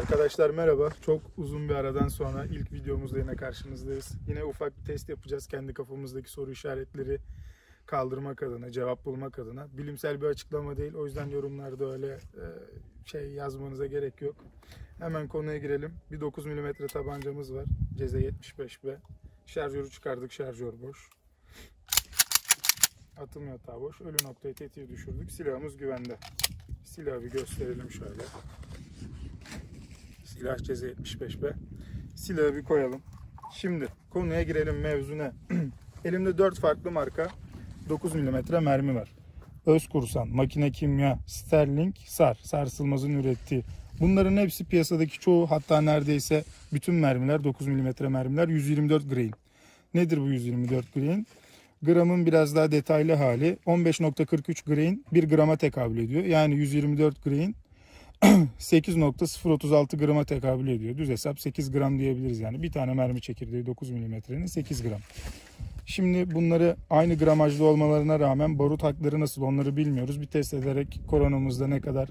Arkadaşlar merhaba. Çok uzun bir aradan sonra ilk videomuzda yine karşınızdayız. Yine ufak bir test yapacağız. Kendi kafamızdaki soru işaretleri kaldırmak adına, cevap bulmak adına. Bilimsel bir açıklama değil. O yüzden yorumlarda öyle e, şey yazmanıza gerek yok. Hemen konuya girelim. Bir 9 mm tabancamız var. Ceze 75B. Şarjörü çıkardık. Şarjör boş. Atım yatağı boş. Ölü noktayı tetiği düşürdük. Silahımız güvende. Silahı bir gösterelim şöyle. Silah ceze 75B. Silahı bir koyalım. Şimdi konuya girelim mevzu ne? Elimde 4 farklı marka 9 mm mermi var. Özkursan, Makine Kimya, Sterling, Sar, Sarsılmaz'ın ürettiği. Bunların hepsi piyasadaki çoğu hatta neredeyse bütün mermiler 9 mm mermiler 124 grain. Nedir bu 124 grain? Gramın biraz daha detaylı hali 15.43 grain 1 grama tekabül ediyor. Yani 124 grain 8.036 grama tekabül ediyor. Düz hesap 8 gram diyebiliriz yani. Bir tane mermi çekirdeği 9 milimetrenin 8 gram. Şimdi bunları aynı gramajlı olmalarına rağmen barut hakları nasıl onları bilmiyoruz. Bir test ederek koronamızda ne kadar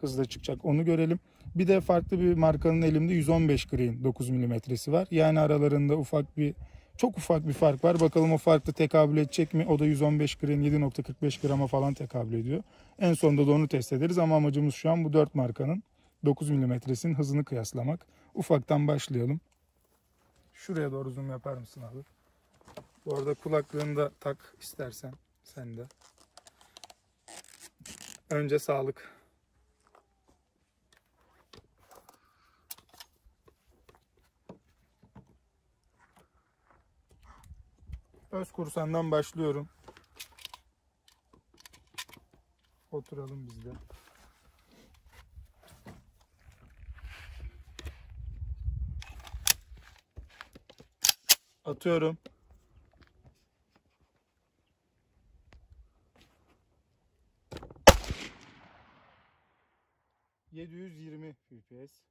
hızla çıkacak onu görelim. Bir de farklı bir markanın elimde 115 grain 9 milimetresi var. Yani aralarında ufak bir çok ufak bir fark var. Bakalım o farklı tekabül edecek mi? O da 115 gram 7.45 grama falan tekabül ediyor. En sonunda da onu test ederiz ama amacımız şu an bu 4 markanın 9 milimetresinin hızını kıyaslamak. Ufaktan başlayalım. Şuraya doğru zoom yapar mısın abi? Bu arada kulaklığını da tak istersen sen de. Önce sağlık. Öz kursandan başlıyorum. Oturalım biz de. Atıyorum. Yedi yüz yirmi FPS.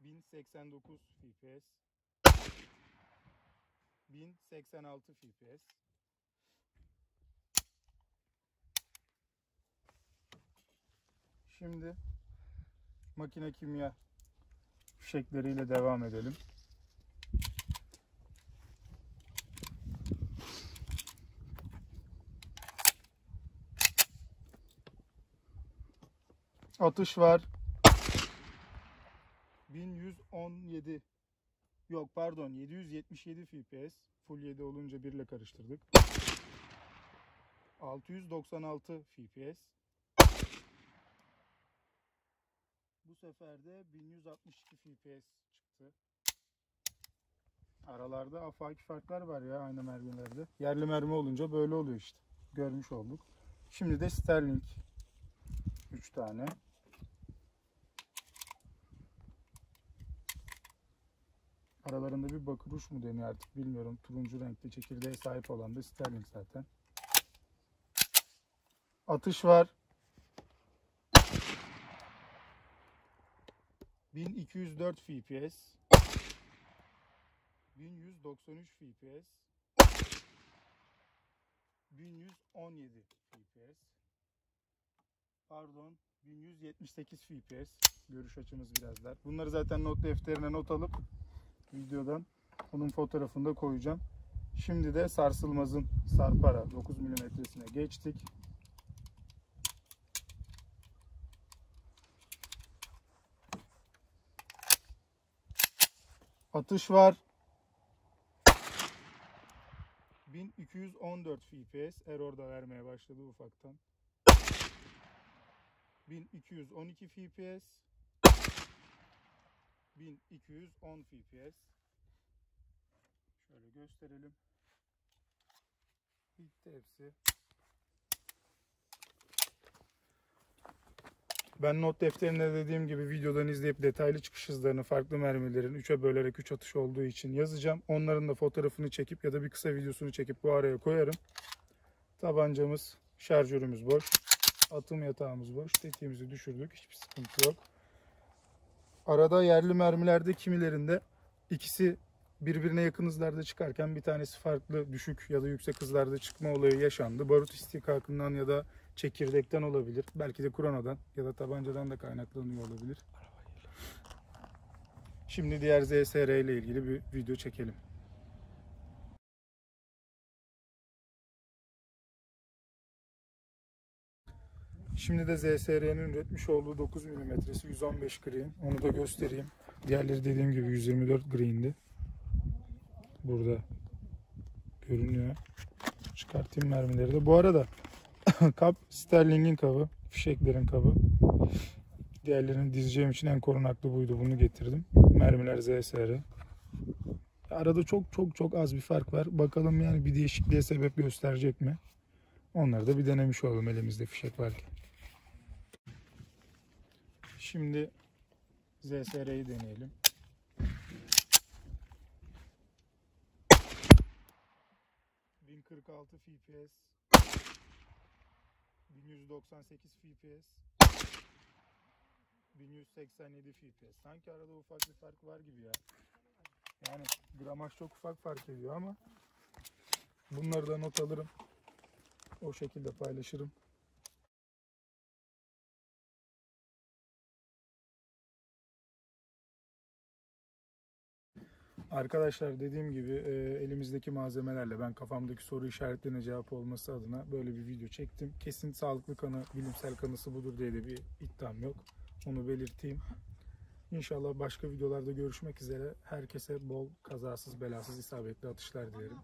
Bin seksen dokuz FPS. 1086 FPS. Şimdi makine kimya fişekleriyle devam edelim. Atış var. 1117 Yok pardon 777 FPS. Full 7 olunca 1 ile karıştırdık. 696 FPS. Bu sefer de 1162 FPS çıktı. Aralarda afaki farklar var ya aynı mermilerde. Yerli mermi olunca böyle oluyor işte. Görmüş olduk. Şimdi de Sterling 3 tane. Aralarında bir bakıruş mu deniyor artık bilmiyorum. Turuncu renkli çekirdeğe sahip olan da Sterling zaten. Atış var. 1204 FPS. 1193 FPS. 1117 FPS. Pardon. 1178 FPS. Görüş açımız biraz dar. Bunları zaten not defterine not alıp videodan onun fotoğrafını da koyacağım. Şimdi de sarsılmazın sarpara 9 milimetresine geçtik. Atış var. 1214 FPS error da vermeye başladı ufaktan. 1212 FPS 1210 FPS Şöyle gösterelim. Bitti hepsi. Ben not defterinde dediğim gibi videodan izleyip detaylı çıkış hızlarını farklı mermilerin 3'e bölerek 3 atış olduğu için yazacağım. Onların da fotoğrafını çekip ya da bir kısa videosunu çekip bu araya koyarım. Tabancamız, şarjörümüz boş. Atım yatağımız boş. Tetiğimizi düşürdük. Hiçbir sıkıntı yok. Arada yerli mermilerde kimilerinde ikisi birbirine yakın hızlarda çıkarken bir tanesi farklı düşük ya da yüksek hızlarda çıkma olayı yaşandı. Barut istihkakından ya da çekirdekten olabilir. Belki de kronodan ya da tabancadan da kaynaklanıyor olabilir. Şimdi diğer ZSR ile ilgili bir video çekelim. Şimdi de ZSR'nin üretmiş olduğu 9 milimetresi 115 green. Onu da göstereyim. Diğerleri dediğim gibi 124 green'di. Burada görünüyor. Çıkartayım mermileri de. Bu arada kap Sterling'in kabı. Fişeklerin kabı. Diğerlerini dizeceğim için en korunaklı buydu. Bunu getirdim. Mermiler ZSR. Arada çok çok çok az bir fark var. Bakalım yani bir değişikliğe sebep gösterecek mi? Onları da bir denemiş olalım elimizde fişek varken. Şimdi ZSR'yi deneyelim. ...1046 FPS... ...1198 FPS... ...1187 FPS... ...sanki arada ufak bir fark var gibi ya. Yani gramaj çok ufak fark ediyor ama... ...bunları da not alırım. O şekilde paylaşırım. Arkadaşlar dediğim gibi e, elimizdeki malzemelerle ben kafamdaki soru işaretlerine cevap olması adına böyle bir video çektim. Kesin sağlıklı kanı, bilimsel kanısı budur diye de bir iddiam yok. Onu belirteyim. İnşallah başka videolarda görüşmek üzere. Herkese bol kazasız belasız isabetli atışlar dilerim.